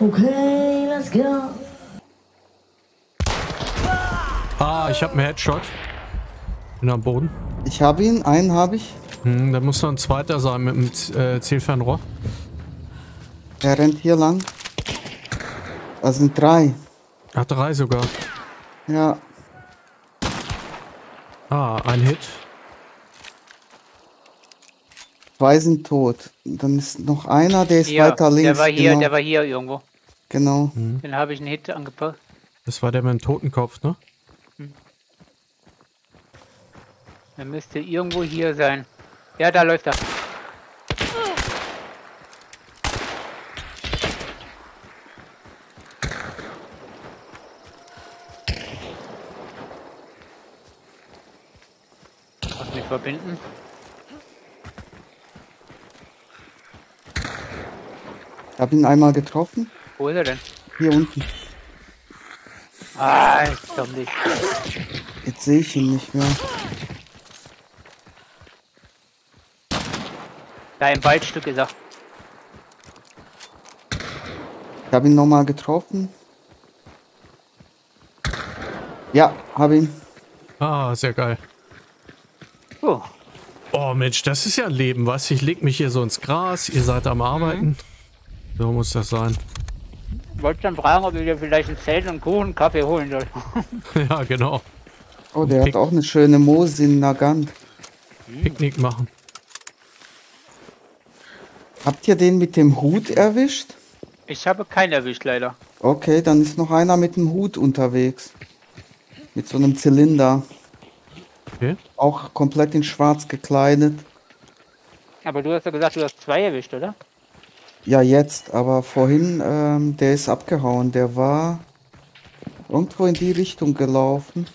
Okay, let's go. Ah, ich habe einen Headshot. Bin am Boden. Ich habe ihn, einen habe ich. Hm, da muss noch ein zweiter sein mit dem äh, Zielfernrohr. Er rennt hier lang. Das sind drei. Ach, drei sogar. Ja, Ah, ein Hit. Zwei sind tot. Dann ist noch einer, der ist Hier, weiter links. der war hier, genau. der war hier irgendwo. genau. Den habe ich einen Hit angepasst. Das war der mit dem Totenkopf, ne? Der müsste irgendwo hier sein. Ja, da läuft er. Muss mich verbinden. Ich habe ihn einmal getroffen. Wo ist er denn? Hier unten. Ah, ist doch nicht. Jetzt sehe ich ihn nicht mehr. Da im Waldstück ist er. Ich habe ihn nochmal getroffen. Ja, habe ihn. Ah, sehr geil. Oh, Oh Mensch, das ist ja ein Leben, was? Ich leg mich hier so ins Gras, ihr seid am Arbeiten. So muss das sein. wollte dann fragen, ob ich dir vielleicht ein Zelt und Kuchen, Kaffee holen soll. ja, genau. Oh, der Pick- hat auch eine schöne Moose in Nagant. Picknick machen. Habt ihr den mit dem Hut erwischt? Ich habe keinen erwischt, leider. Okay, dann ist noch einer mit dem Hut unterwegs. Mit so einem Zylinder. Okay. Auch komplett in schwarz gekleidet. Aber du hast ja gesagt, du hast zwei erwischt, oder? Ja, jetzt, aber vorhin, ähm, der ist abgehauen. Der war irgendwo in die Richtung gelaufen.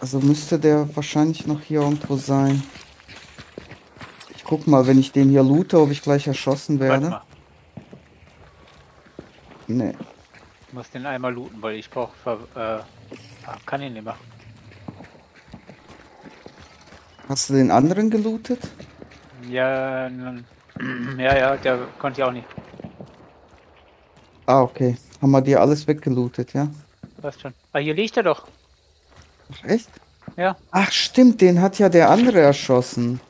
Also müsste der wahrscheinlich noch hier irgendwo sein. Ich guck mal, wenn ich den hier loote, ob ich gleich erschossen werde. Nee. Ich muss den einmal looten, weil ich brauche. Äh, ah, kann ihn nicht mehr. Hast du den anderen gelootet? Ja, ja, ja, der konnte ich auch nicht. Ah, okay. Haben wir dir alles weggelootet, ja? Passt schon. Ah, hier liegt er doch. Ach, echt? Ja. Ach stimmt, den hat ja der andere erschossen.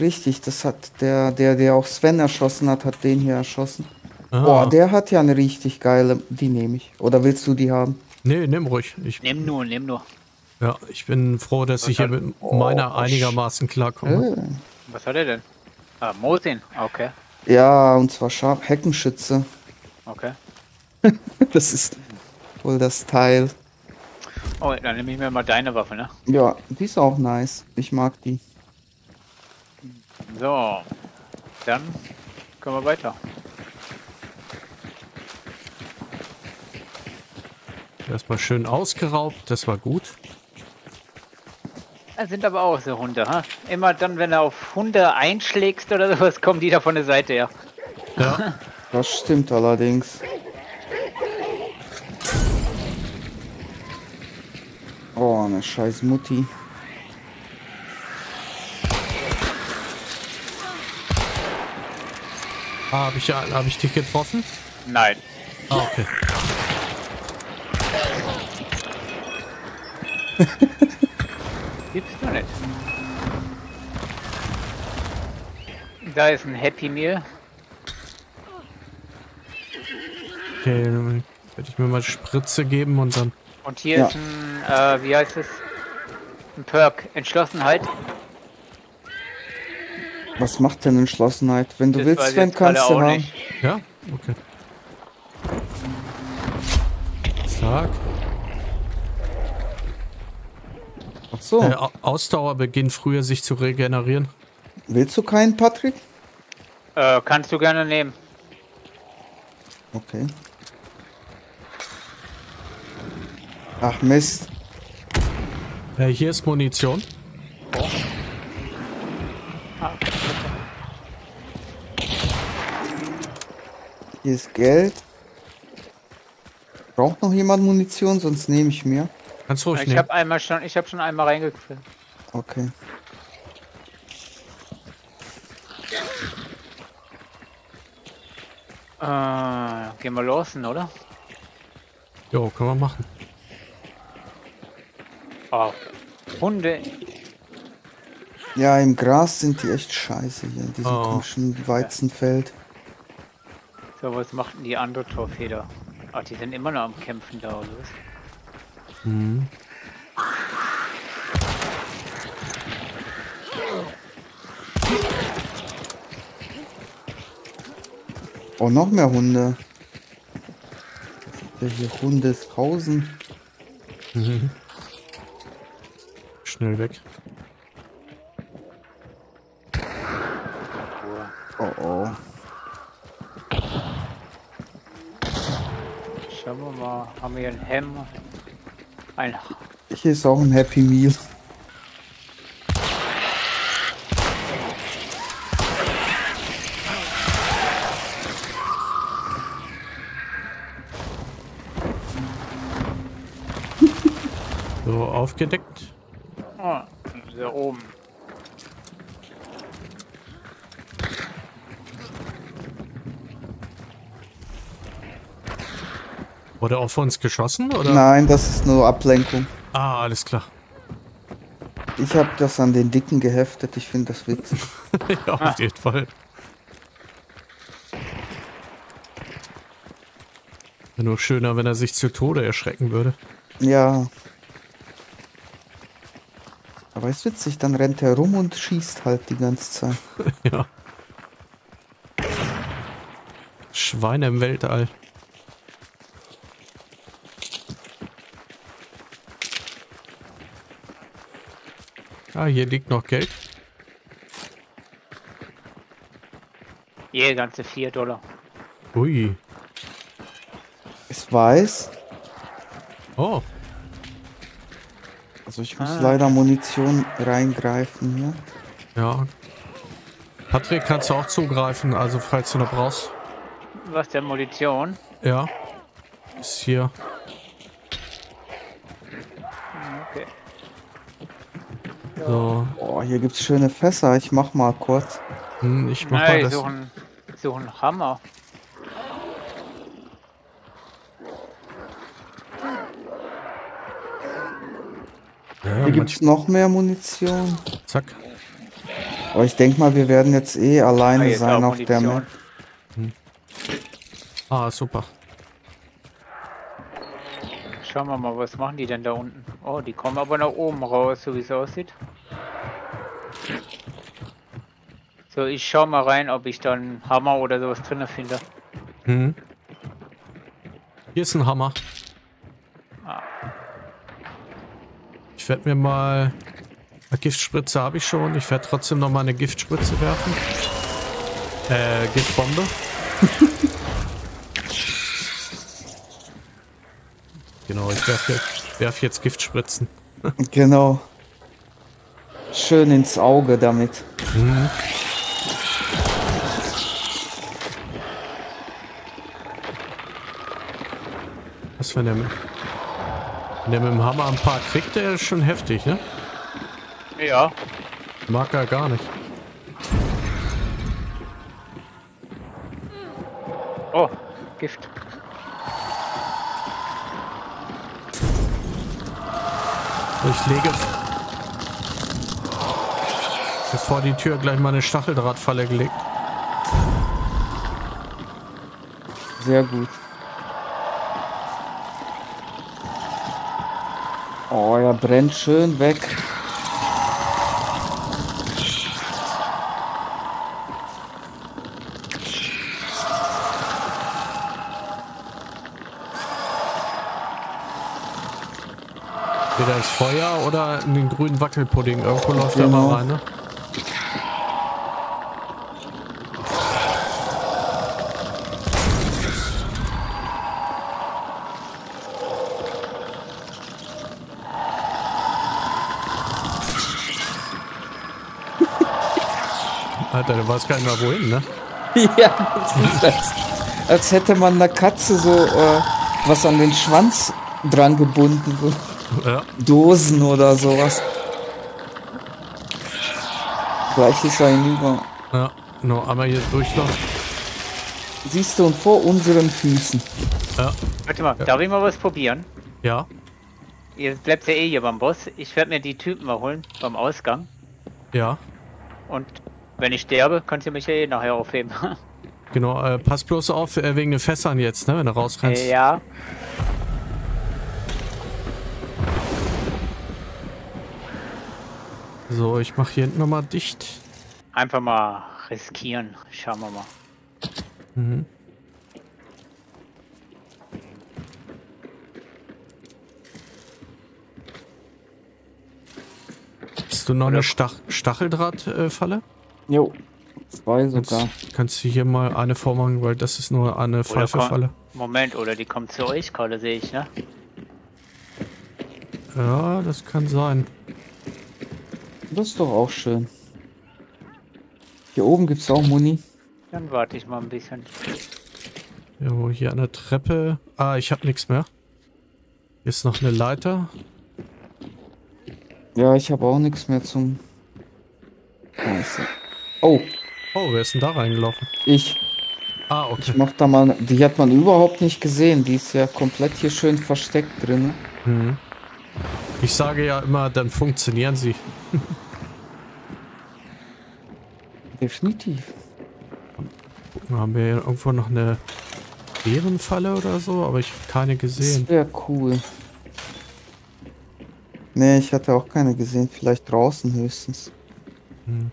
Richtig, das hat der, der, der auch Sven erschossen hat, hat den hier erschossen. Ah. Boah, der hat ja eine richtig geile, die nehme ich. Oder willst du die haben? Nee, nimm ruhig. Ich, Nimm nur, nimm nur. Ja, ich bin froh, dass ich hier mit Oh, meiner einigermaßen klarkomme. Äh, Was hat er denn? Ah, Mosin. Okay. ja, und zwar scharf Heckenschütze. Okay. Das ist wohl das Teil. Oh, dann nehme ich mir mal deine Waffe, ne? Ja, die ist auch nice. Ich mag die. So. Dann können wir weiter. Erstmal schön ausgeraubt, das war gut. Das sind aber auch so Hunde, ha? Immer dann, wenn du auf Hunde einschlägst oder sowas, kommen die da von der Seite her. Ja, Das stimmt allerdings. Oh, eine scheiß Mutti. habe ich, ja- hab ich dich getroffen? Nein. Ah, okay. Da ist ein Happy Meal. Okay, dann werde ich mir mal Spritze geben und dann. Und hier Ja. ist ein, äh, wie heißt es? Ein Perk. Entschlossenheit. Was macht denn Entschlossenheit? Wenn du Das willst, Sven, kannst du haben. nicht. Ja? Okay. Zack. Ach so. Äh, Au- Ausdauer beginnt früher sich zu regenerieren. Willst du keinen, Patrick? Äh, kannst du gerne nehmen. Okay. Ach Mist. Äh, hier ist Munition. Hier ist Geld. Braucht noch jemand Munition, sonst nehme ich mir. Kannst ruhig Ich nehmen. habe einmal schon, ich habe schon einmal reingefüllt. Okay. Äh, gehen wir los, oder? Jo, können wir machen. Oh, Hunde. Ja, im Gras sind die echt scheiße hier in diesem Oh. komischen Weizenfeld. So, was macht denn die andere Torfeder? Ach, die sind immer noch am Kämpfen da, oder was? Mhm. Oh, noch mehr Hunde. Ja, hier Hundeshausen. Schnell weg. Oh oh. Schauen wir mal, haben wir hier einen Hemm? Ein Hier ist auch ein Happy Meal. Wurde auf uns geschossen, oder? Nein, das ist nur Ablenkung. Ah, alles klar. Ich habe das an den Dicken geheftet. Ich finde das witzig. ja, auf jeden Fall. Wäre nur schöner, wenn er sich zu Tode erschrecken würde. Ja. Aber ist witzig, dann rennt er rum und schießt halt die ganze Zeit. ja. Schweine im Weltall. Ah, hier liegt noch Geld. Je, ganze 4 Dollar. Ui. Ist weiß. Oh, Also ich muss Ah. leider Munition reingreifen hier. ja. Patrick, kannst du auch zugreifen, also falls du noch brauchst. Was der Munition? Ja. Ist hier. So. Oh, hier gibt's schöne Fässer. Ich mach mal kurz. Hm, ich mach mal Nein, ich das. suche einen, ich suche einen Hammer. Ja, Hier manch- gibt's noch mehr Munition. Zack. Aber ich denke mal, wir werden jetzt eh Ah, alleine hier ist sein auch auf der Munition. Map. Ah, super. Schauen wir mal, was machen die denn da unten? Oh, die kommen aber nach oben raus, so wie es aussieht. So, ich schau mal rein, ob ich da einen Hammer oder sowas drinne finde. Hm. Hier ist ein Hammer. Ah. Ich werde mir mal... Eine Giftspritze habe ich schon. Ich werde trotzdem noch mal eine Giftspritze werfen. Äh, Giftbombe. genau, ich werfe jetzt, werf jetzt Giftspritzen. Genau. Schön ins Auge damit. Was wenn der mit, wenn der mit dem Hammer ein paar kriegt, der ist schon heftig, ne? Ja. Mag er gar nicht. Oh, Gift. Ich lege bevor die Tür gleich mal eine Stacheldrahtfalle gelegt. Sehr gut. Oh, er brennt schön weg. Entweder ist Feuer oder in den grünen Wackelpudding. Irgendwo läuft Genau. mal rein, ne? Alter, du weißt gar nicht mehr wohin, ne? ja, als, als hätte man einer Katze so äh, was an den Schwanz dran gebunden. So Ja. Dosen oder sowas. Gleich ist er hinüber. Ja, nur einmal hier durchlaufen. siehst du, und vor unseren Füßen. Ja. Warte mal, darf ich mal was probieren? Ja. Ihr bleibt ja eh hier beim Boss. Ich werde mir die Typen mal holen beim Ausgang. Ja. Und wenn ich sterbe, könnt ihr mich ja eh nachher aufheben. Genau, äh, pass bloß auf äh, wegen den Fässern jetzt, ne, wenn du rausrennst. ja. So, ich mache hier hinten nochmal dicht. Einfach mal riskieren. Schauen wir mal. Mhm. Hast du noch eine Stach Stacheldrahtfalle? Jo. Zwei Kannst, sogar. kannst du hier mal eine vormachen, weil das ist nur eine Oder Pfeifefalle. Moment, oder die kommt zu euch gerade, sehe ich, ne? Ja, das kann sein. Das ist doch auch schön. Hier oben gibt's auch Muni. Dann warte ich mal ein bisschen. Jo, hier an der Treppe. Ah, ich habe nichts mehr. Hier ist noch eine Leiter. Ja, ich habe auch nichts mehr zum. Scheiße. Oh, Oh, wer ist denn da reingelaufen? ich. Ah, okay. Ich mach da mal. Die hat man überhaupt nicht gesehen. Die ist ja komplett hier schön versteckt drin. Mhm. Ich sage ja immer, dann funktionieren sie. Definitiv. Haben wir irgendwo noch eine Bärenfalle oder so? Aber ich habe keine gesehen. Das wäre cool. Nee, ich hatte auch keine gesehen. Vielleicht draußen höchstens. Hm.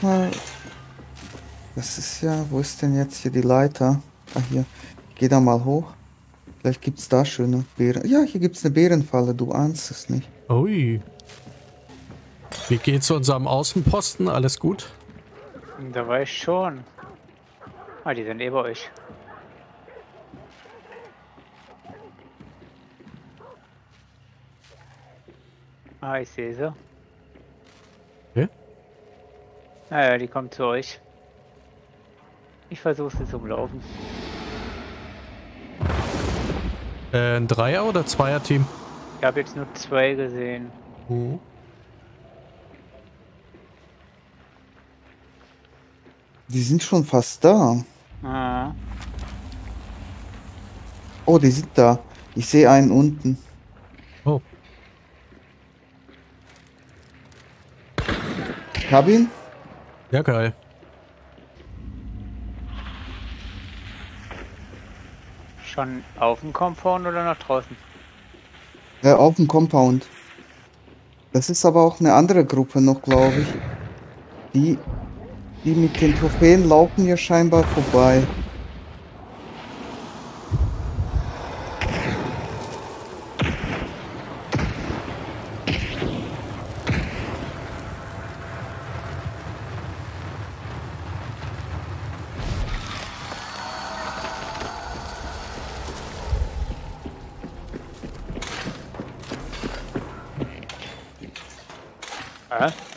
Guck Mal. Das ist ja. Wo ist denn jetzt hier die Leiter? Ah, hier. Geh da mal hoch. Vielleicht gibt's da schöne Bären. Ja, hier gibt's eine Bärenfalle. Du ahnst es nicht. Ui. Wie geht's unserem Außenposten? Alles gut? Da war ich schon. Ah, die sind eh bei euch. Ah, ich sehe sie. Okay. Naja, die kommt zu euch. Ich versuche sie zum Laufen. Äh, ein Dreier- oder Zweier-Team? Ich habe jetzt nur zwei gesehen. Mhm. Die sind schon fast da. Ah, Oh, die sind da. Ich sehe einen unten. Oh, ihn. ja geil. schon auf dem Compound oder nach draußen? Äh, auf dem Compound. Das ist aber auch eine andere Gruppe noch, glaube ich. Die, die mit den Trophäen laufen hier scheinbar vorbei. Hä?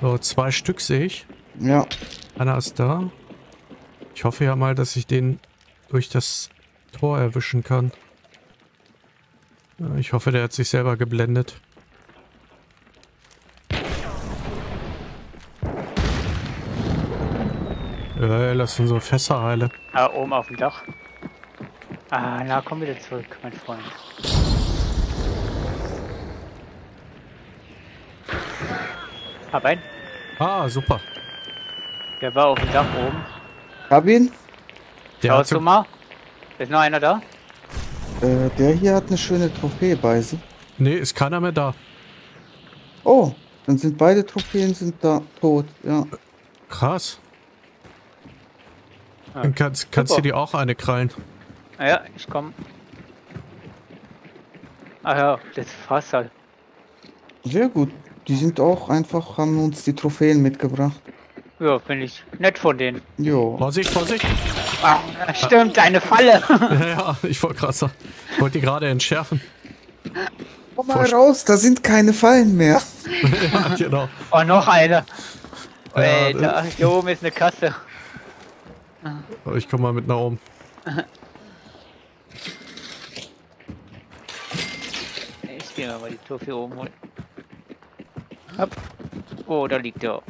So, zwei Stück sehe ich. Ja, Einer ist da. Ich hoffe ja mal, dass ich den durch das Tor erwischen kann. Ja, Ich hoffe, der hat sich selber geblendet. Äh, lass unsere Fässer heile. Ah, oben auf dem Dach. Ah, na, komm wieder zurück, mein Freund. Hab einen. Ah, super. Der war auf dem Dach oben. hab ihn. Der hat Schaust du mal? Ist noch einer da? Äh, der hier hat eine schöne Trophäe bei sich. nee, ist keiner mehr da. Oh, dann sind beide Trophäen sind da tot. Ja. Krass. Ah, Dann kannst, kannst du dir auch eine krallen. Ah Ja, ich komm. Ach ja, das Fass halt. Sehr gut. Die sind auch einfach, haben uns die Trophäen mitgebracht. Ja, finde ich nett von denen. Jo. Vorsicht, Vorsicht. Ah, stimmt, eine Falle. ja, ja, ich wollte gerade sagen. Ich wollte die gerade entschärfen. Komm mal raus, da sind keine Fallen mehr. ja, genau. oh, noch eine. Ja, Ey, da, hier oben ist eine Kasse. Oh, Ich komme mal mit nach oben. Ich gehe mal die Tour hier oben holen. Hopp. Oh, da liegt er.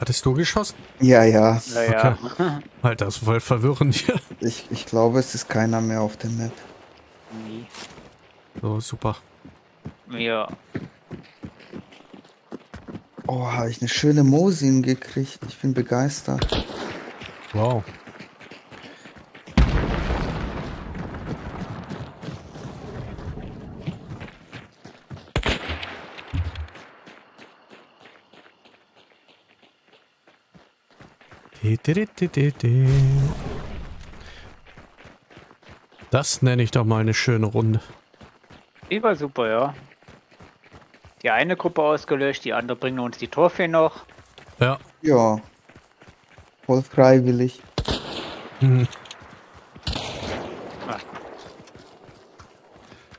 Hattest du geschossen? Ja, ja. Naja. Okay. Alter, das ist voll verwirrend hier. Ich, ich glaube, es ist keiner mehr auf der Map. Nee. So, super. Ja. Oh, habe ich eine schöne Mosin gekriegt. Ich bin begeistert. Wow. Das nenne ich doch mal eine schöne Runde. Die war super, ja. Die eine Gruppe ausgelöscht, die andere bringen uns die Trophäe noch. Ja. Ja. Voll freiwillig. Mhm. Ah.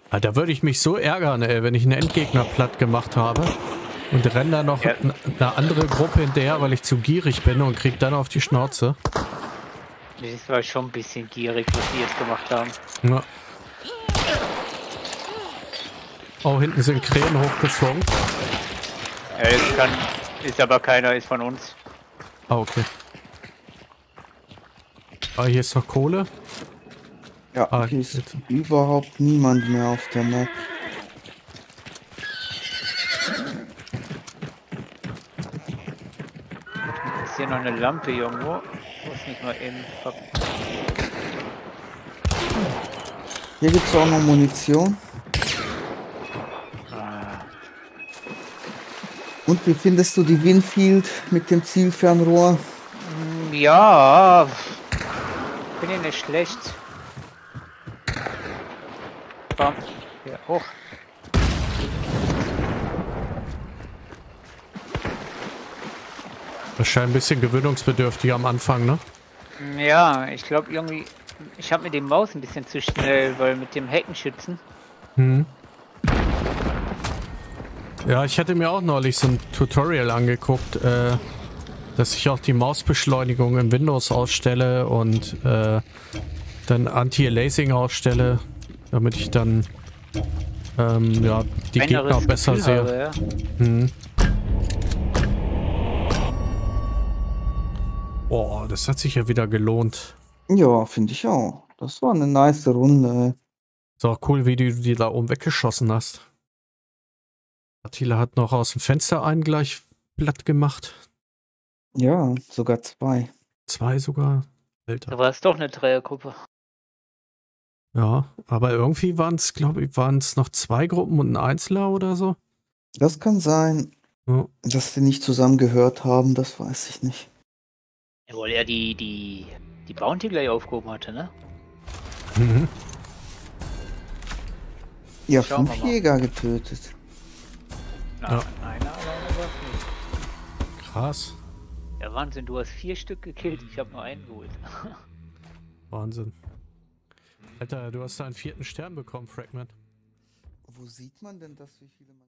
Ah, Da würde ich mich so ärgern, ey, wenn ich einen Endgegner platt gemacht habe und renn da noch Ja. eine andere Gruppe hinterher, weil ich zu gierig bin und krieg dann auf die Schnauze. Das war schon ein bisschen gierig, was die jetzt gemacht haben. Ja. Oh, hinten sind Krähen hochgeflogen. Ja, das kann. Ist aber keiner, ist von uns. Ah, okay. Ah, hier ist noch Kohle. Ja, Ah, hier ist jetzt. überhaupt niemand mehr auf der Map. Hier noch eine Lampe irgendwo? Muss nicht mal eben. ver- Hier gibt es auch noch Munition. Ah, Und wie findest du die Winfield mit dem Zielfernrohr? Ja, bin ja nicht schlecht. Bam. Ja, hoch. Das scheint ein bisschen gewöhnungsbedürftig am Anfang, ne? Ja, ich glaube irgendwie. Ich habe mit dem Maus ein bisschen zu schnell, weil mit dem Heckenschützen. Hm. Ja, ich hatte mir auch neulich so ein Tutorial angeguckt, äh, dass ich auch die Mausbeschleunigung in Windows ausstelle und äh, dann Anti-Aliasing ausstelle, damit ich dann ähm, ja, die Gegner besser Gefühl sehe. habe, ja. Hm. Boah, das hat sich ja wieder gelohnt. Ja, finde ich auch. Das war eine nice Runde. Ist auch cool, wie du die da oben weggeschossen hast. Attila hat noch aus dem Fenster einen gleich platt gemacht. Ja, sogar zwei. Zwei sogar. Da Alter. war es doch eine Dreiergruppe. Ja, aber irgendwie waren es, glaube ich, waren es noch zwei Gruppen und ein Einzeler oder so. Das kann sein, Ja. dass die nicht zusammen gehört haben, das weiß ich nicht. Ja, weil er die, die, die Bounty gleich aufgehoben hatte, ne? Mhm. Ja, Schauen fünf. Jäger getötet. Na, Ja. einer alleine war nicht. Krass. Ja, Wahnsinn, du hast vier Stück gekillt, ich habe nur einen geholt. Wahnsinn. Alter, du hast da einen vierten Stern bekommen, Fragment. Wo sieht man denn das, wie viele man...